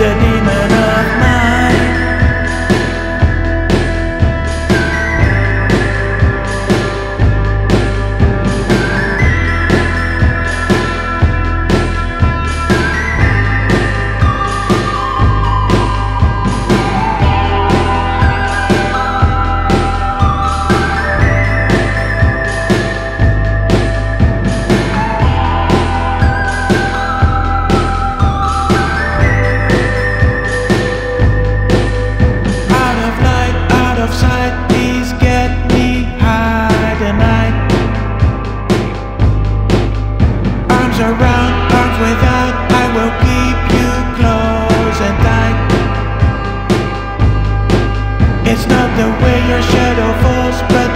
the demon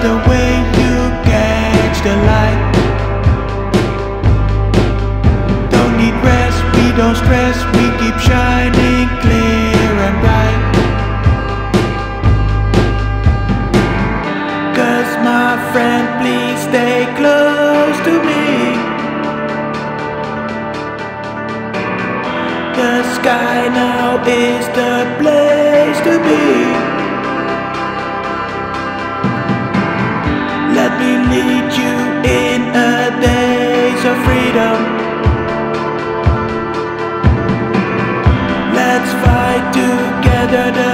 the way you catch the light. Don't need rest, we don't stress, we keep shining clear and bright. Cause my friend, please stay close to me. The sky now is the of freedom. Let's fight together